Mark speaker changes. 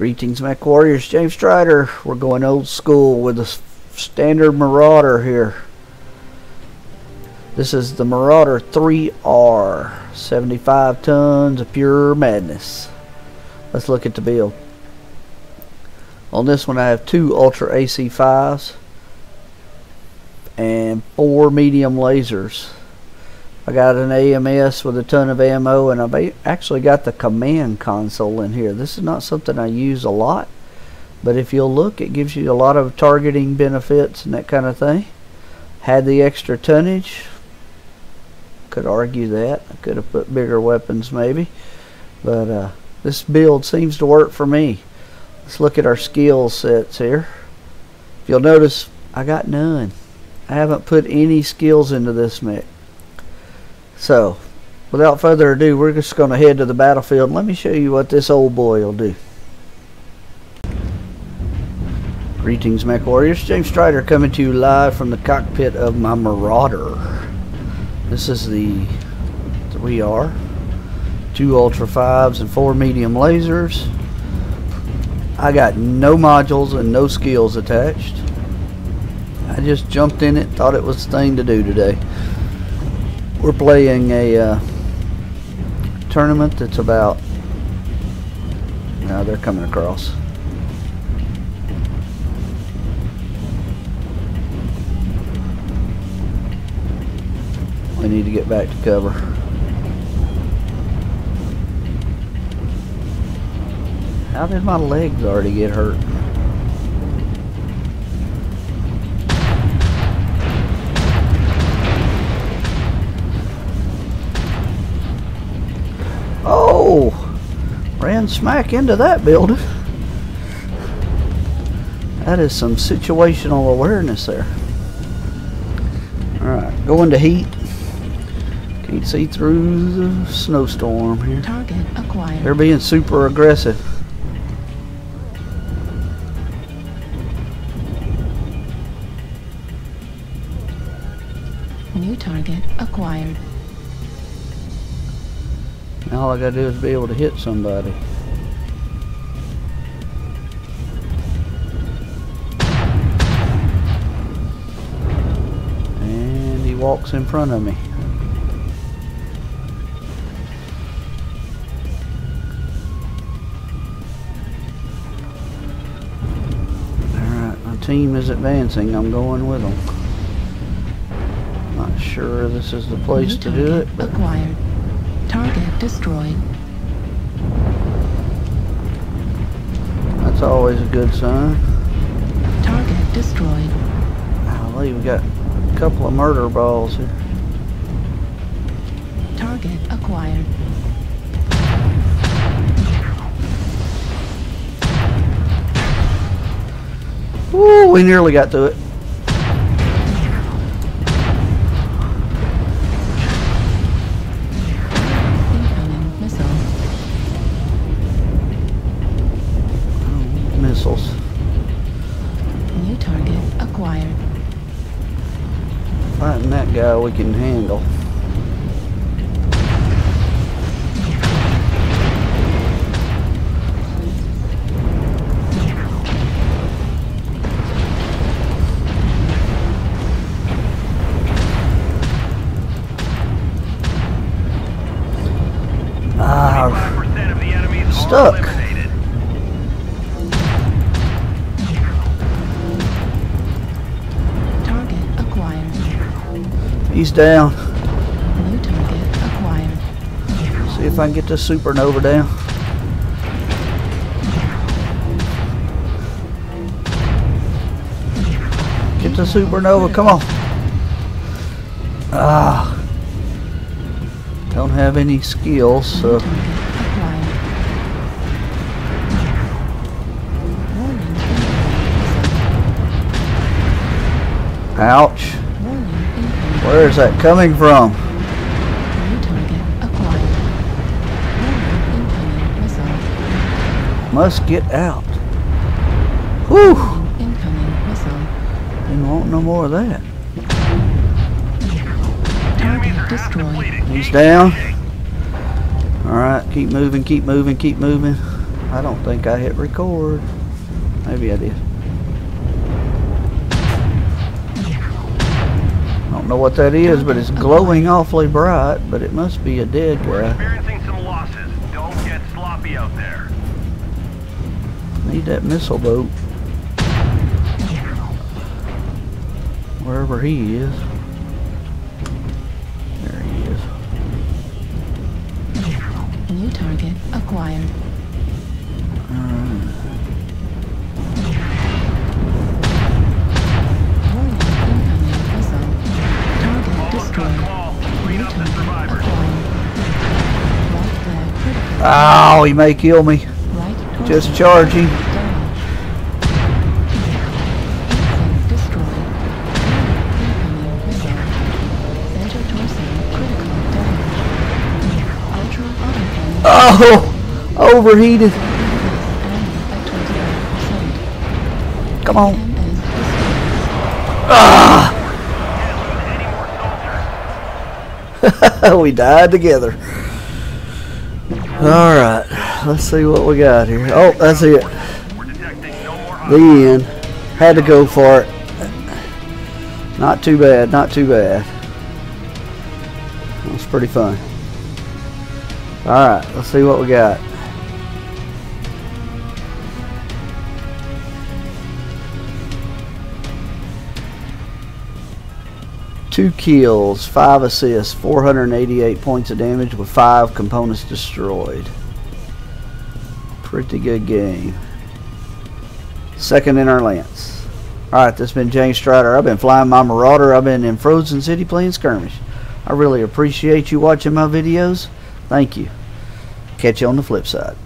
Speaker 1: Greetings, Mech Warriors. James Stryder. We're going old school with the standard Marauder here. This is the Marauder 3R. 75 tons of pure madness. Let's look at the build. On this one I have two Ultra AC5s and four medium lasers. I got an AMS with a ton of ammo and I've actually got the command console in here. This is not something I use a lot but if you'll look it gives you a lot of targeting benefits and that kind of thing. Had the extra tonnage. Could argue that. I could have put bigger weapons maybe. But uh, this build seems to work for me. Let's look at our skill sets here. If you'll notice I got none. I haven't put any skills into this mech. So, without further ado, we're just going to head to the battlefield and let me show you what this old boy will do. Greetings, Mech Warriors. James Stryder coming to you live from the cockpit of my Marauder. This is the 3R, two Ultra 5s and four medium lasers. I got no modules and no skills attached. I just jumped in it, thought it was the thing to do today we're playing a uh, tournament that's about now they're coming across. We need to get back to cover. How did my legs already get hurt ran smack into that building. That is some situational awareness there. Alright, going to heat. Can't see through the snowstorm here.
Speaker 2: Target acquired.
Speaker 1: They're being super aggressive.
Speaker 2: New target acquired.
Speaker 1: Now all I gotta do is be able to hit somebody. And he walks in front of me. Alright, my team is advancing. I'm going with them. Not sure this is the place
Speaker 2: New
Speaker 1: to do it, but
Speaker 2: acquired. Target destroyed.
Speaker 1: that's always a good sign.
Speaker 2: Target destroyed.
Speaker 1: Golly, we got a couple of murder balls here.
Speaker 2: Target acquired.
Speaker 1: Woo, we nearly got to it. Fighting that guy we can handle. Ah,
Speaker 3: 5% of the enemies are
Speaker 1: Stuck. He's down.
Speaker 2: New target acquired.
Speaker 1: See if I can get this supernova down. Get the supernova, come on. Ah. Don't have any skills, so
Speaker 2: New target acquired. Warning. incoming
Speaker 1: ouch. Where is that coming from? Must get out. Whew. Didn't want no more of that. He's down. Alright, keep moving, keep moving, keep moving. I don't think I hit record. Maybe I did. Know what that is, but it's glowing awfully bright, but it must be a dead
Speaker 3: We're
Speaker 1: guy.
Speaker 3: experiencing some losses. Don't get sloppy out there.
Speaker 1: Need that missile boat. Wherever he is. There he is.
Speaker 2: New target acquired.
Speaker 1: Alright.
Speaker 2: Uh,
Speaker 1: Oh, he may kill me. Just charging. Oh! Overheated.
Speaker 2: ammo at 25%.
Speaker 1: Come on. Ah!
Speaker 3: Can't lose any more soldiers.
Speaker 1: we died together. Alright, let's see what we got here. Oh, that's it. The end. Had to go for it. Not too bad, not too bad. That was pretty fun. Alright, let's see what we got. Two kills, five assists, 488 points of damage with five components destroyed. Pretty good game. Second in our lance. Alright, this has been James Stryder. I've been flying my Marauder. I've been in Frozen City playing skirmish. I really appreciate you watching my videos. Thank you. Catch you on the flip side.